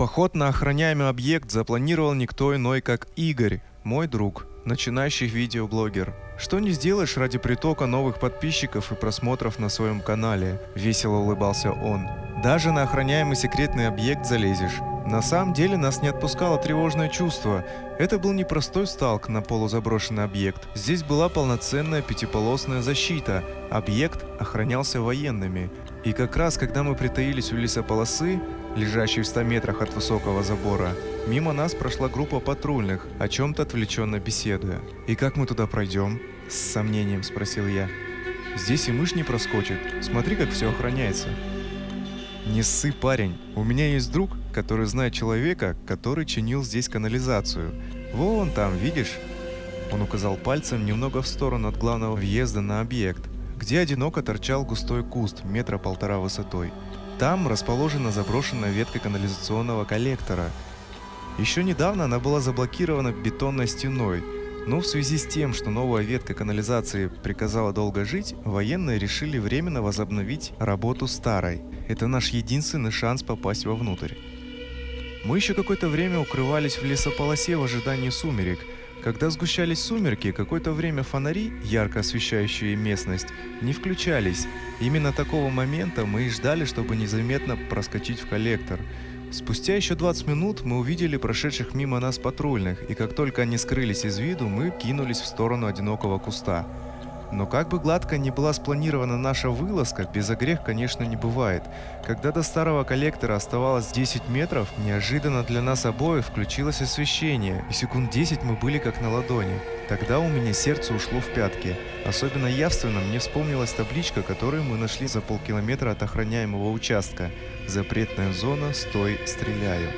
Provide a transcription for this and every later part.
Поход на охраняемый объект запланировал никто иной, как Игорь, мой друг, начинающий видеоблогер. Что не сделаешь ради притока новых подписчиков и просмотров на своем канале, весело улыбался он. Даже на охраняемый секретный объект залезешь. На самом деле нас не отпускало тревожное чувство. Это был не простой сталк на полузаброшенный объект. Здесь была полноценная пятиполосная защита. Объект охранялся военными. И как раз когда мы притаились у лесополосы, лежащей в 100 метрах от высокого забора, мимо нас прошла группа патрульных, о чем-то отвлеченно беседуя. «И как мы туда пройдем?» – с сомнением спросил я. «Здесь и мышь не проскочит. Смотри, как все охраняется». «Не ссы, парень. У меня есть друг, который знает человека, который чинил здесь канализацию. Вон там, видишь?» Он указал пальцем немного в сторону от главного въезда на объект, где одиноко торчал густой куст метра полтора высотой. Там расположена заброшенная ветка канализационного коллектора. Еще недавно она была заблокирована бетонной стеной – но в связи с тем, что новая ветка канализации приказала долго жить, военные решили временно возобновить работу старой. Это наш единственный шанс попасть вовнутрь. Мы еще какое-то время укрывались в лесополосе в ожидании сумерек. Когда сгущались сумерки, какое-то время фонари, ярко освещающие местность, не включались. Именно такого момента мы и ждали, чтобы незаметно проскочить в коллектор – Спустя еще 20 минут мы увидели прошедших мимо нас патрульных, и как только они скрылись из виду, мы кинулись в сторону одинокого куста. Но как бы гладко ни была спланирована наша вылазка, без огрех, конечно, не бывает. Когда до старого коллектора оставалось 10 метров, неожиданно для нас обоих включилось освещение, и секунд 10 мы были как на ладони. Тогда у меня сердце ушло в пятки. Особенно явственно мне вспомнилась табличка, которую мы нашли за полкилометра от охраняемого участка. «Запретная зона, стой, стреляю».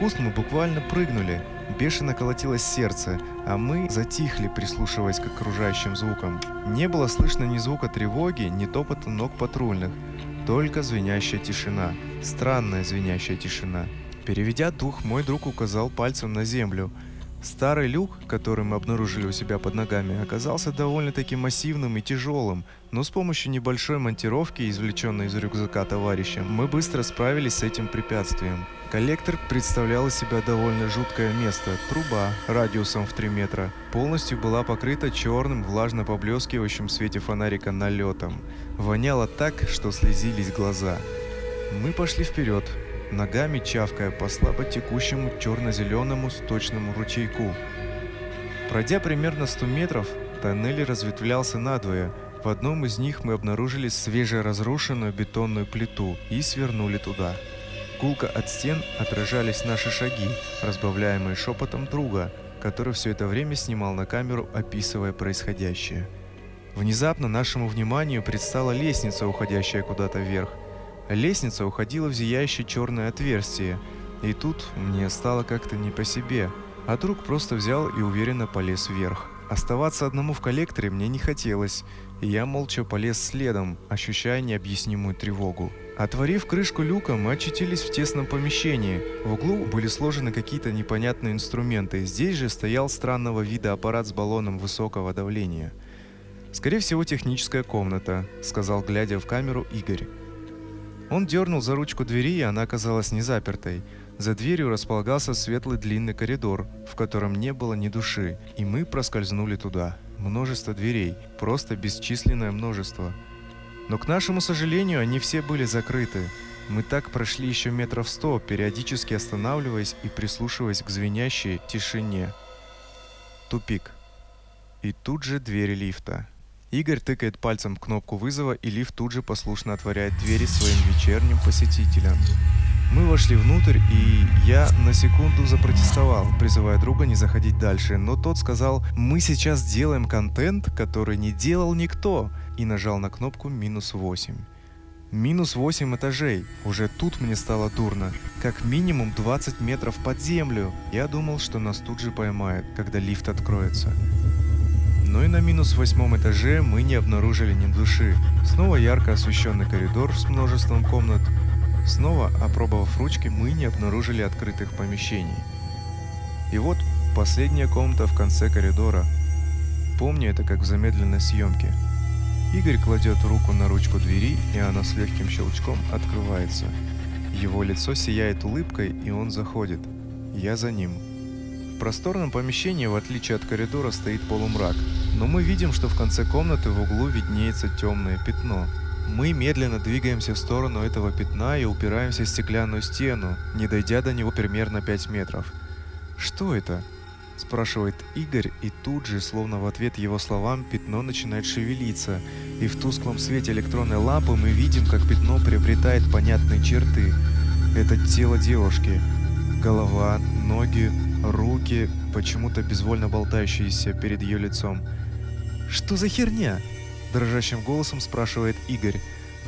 Куст мы буквально прыгнули. Бешено колотилось сердце, а мы затихли, прислушиваясь к окружающим звукам. Не было слышно ни звука тревоги, ни топота ног патрульных. Только звенящая тишина. Странная звенящая тишина. Переведя дух, мой друг указал пальцем на землю – Старый люк, который мы обнаружили у себя под ногами, оказался довольно-таки массивным и тяжелым, но с помощью небольшой монтировки, извлеченной из рюкзака товарища, мы быстро справились с этим препятствием. Коллектор представлял из себя довольно жуткое место. Труба радиусом в 3 метра полностью была покрыта черным, влажно поблескивающим в свете фонарика налетом. Воняло так, что слезились глаза. Мы пошли вперед, ногами чавкая по слабо текущему черно-зеленому сточному ручейку. Пройдя примерно 100 метров, тоннель разветвлялся надвое. В одном из них мы обнаружили свежеразрушенную бетонную плиту и свернули туда. Гулко от стен отражались наши шаги, разбавляемые шепотом друга, который все это время снимал на камеру, описывая происходящее. Внезапно нашему вниманию предстала лестница, уходящая куда-то вверх. Лестница уходила в зияющее черное отверстие, и тут мне стало как-то не по себе, а друг просто взял и уверенно полез вверх. Оставаться одному в коллекторе мне не хотелось, и я молча полез следом, ощущая необъяснимую тревогу. Отворив крышку люка, мы очутились в тесном помещении. В углу были сложены какие-то непонятные инструменты. Здесь же стоял странного вида аппарат с баллоном высокого давления. «Скорее всего, техническая комната», — сказал, глядя в камеру, Игорь. Он дернул за ручку двери, и она оказалась не запертой. За дверью располагался светлый длинный коридор, в котором не было ни души, и мы проскользнули туда. Множество дверей, просто бесчисленное множество. Но к нашему сожалению, они все были закрыты. Мы так прошли еще метров сто, периодически останавливаясь и прислушиваясь к звенящей тишине. Тупик. И тут же двери лифта. Игорь тыкает пальцем в кнопку вызова, и лифт тут же послушно отворяет двери своим вечерним посетителям. Мы вошли внутрь, и я на секунду запротестовал, призывая друга не заходить дальше, но тот сказал «Мы сейчас делаем контент, который не делал никто», и нажал на кнопку «минус 8». Минус 8 этажей. Уже тут мне стало дурно. Как минимум 20 метров под землю. Я думал, что нас тут же поймают, когда лифт откроется. Но и на минус восьмом этаже мы не обнаружили ни души. Снова ярко освещенный коридор с множеством комнат. Снова, опробовав ручки, мы не обнаружили открытых помещений. И вот последняя комната в конце коридора. Помню это как в замедленной съемке. Игорь кладет руку на ручку двери, и она с легким щелчком открывается. Его лицо сияет улыбкой, и он заходит. Я за ним. Просторном помещении, в отличие от коридора, стоит полумрак. Но мы видим, что в конце комнаты в углу виднеется темное пятно. Мы медленно двигаемся в сторону этого пятна и упираемся в стеклянную стену, не дойдя до него примерно 5 метров. «Что это?» – спрашивает Игорь, и тут же, словно в ответ его словам, пятно начинает шевелиться, и в тусклом свете электронной лампы мы видим, как пятно приобретает понятные черты. Это тело девушки. Голова, ноги, руки, почему-то безвольно болтающиеся перед ее лицом. «Что за херня?» – дрожащим голосом спрашивает Игорь.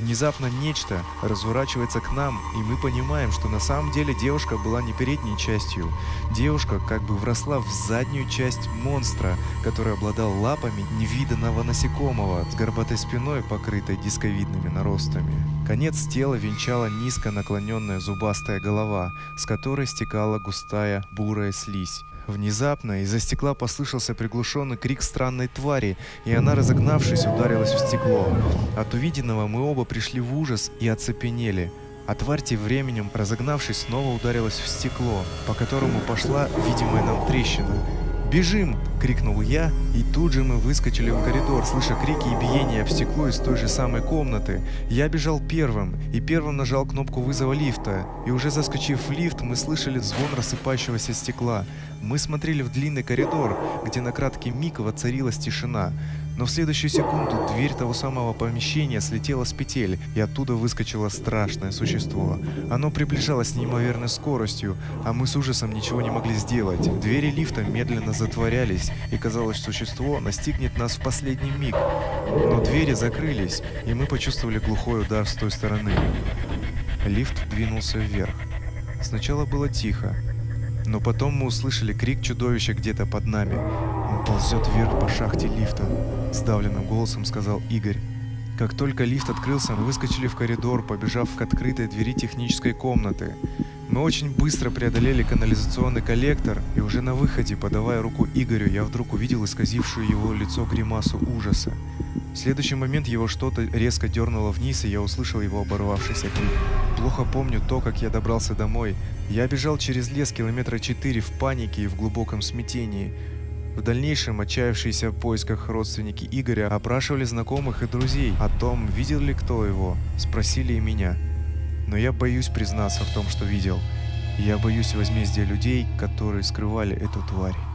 Внезапно нечто разворачивается к нам, и мы понимаем, что на самом деле девушка была не передней частью. Девушка как бы вросла в заднюю часть монстра, который обладал лапами невиданного насекомого с горбатой спиной, покрытой дисковидными наростами. Конец тела венчала низко наклоненная зубастая голова, с которой стекала густая бурая слизь. Внезапно из-за стекла послышался приглушенный крик странной твари, и она, разогнавшись, ударилась в стекло. От увиденного мы оба пришли в ужас и оцепенели. А тварь тем временем, разогнавшись, снова ударилась в стекло, по которому пошла видимая нам трещина. «Бежим!» – крикнул я, и тут же мы выскочили в коридор, слыша крики и биение об стекло из той же самой комнаты. Я бежал первым, и первым нажал кнопку вызова лифта, и уже заскочив в лифт, мы слышали звон рассыпающегося стекла. Мы смотрели в длинный коридор, где на краткий миг воцарилась тишина. Но в следующую секунду дверь того самого помещения слетела с петель, и оттуда выскочило страшное существо. Оно приближалось с неимоверной скоростью, а мы с ужасом ничего не могли сделать. Двери лифта медленно затворялись, и казалось, существо настигнет нас в последний миг. Но двери закрылись, и мы почувствовали глухой удар с той стороны. Лифт двинулся вверх. Сначала было тихо, но потом мы услышали крик чудовища где-то под нами. Он ползет вверх по шахте лифта, сдавленным голосом сказал Игорь. Как только лифт открылся, мы выскочили в коридор, побежав к открытой двери технической комнаты. Мы очень быстро преодолели канализационный коллектор, и уже на выходе, подавая руку Игорю, я вдруг увидел исказившую его лицо гримасу ужаса. В следующий момент его что-то резко дернуло вниз, и я услышал его оборвавшийся крик. Плохо помню то, как я добрался домой. Я бежал через лес километра четыре в панике и в глубоком смятении. В дальнейшем отчаявшиеся в поисках родственники Игоря опрашивали знакомых и друзей о том, видел ли кто его, спросили и меня. Но я боюсь признаться в том, что видел. Я боюсь возмездия людей, которые скрывали эту тварь.